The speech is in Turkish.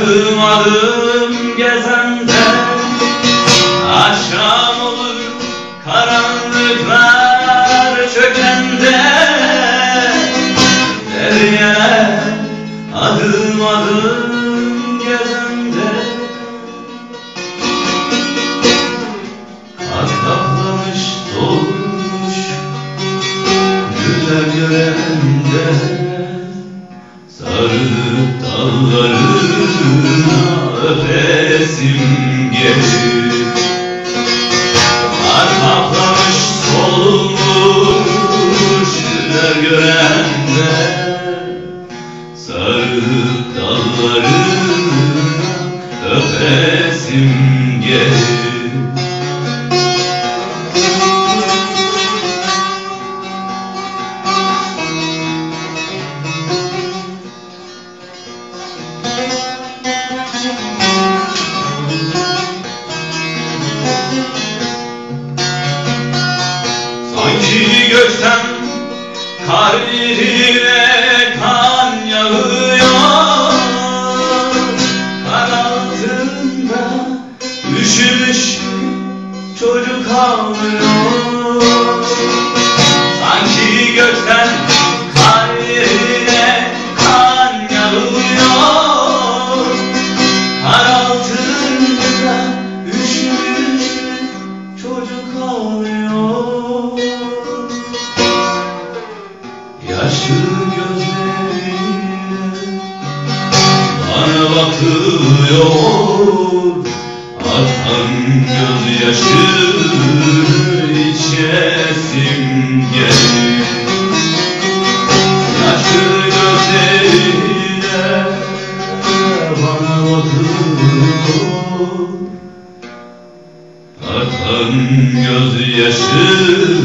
adım adım gezende Akşam olur karanlıklar çökende. Derye adım adım gezende. Kar kaplamış dolmuş Güller görende Sarı dallarına öpesim gelir Kar kaplamış solmuş Güller görende. Sarı dallarına öpesim gelir Sanki gökten kar yerine kan yağıyor. Kar altında üşümüş çocuk ağlıyor. Sanki gökten bana bakıyor Akan gözyaşı içesim gelir Yaşlı gözleriyle bana bakıyor Akan gözyaşı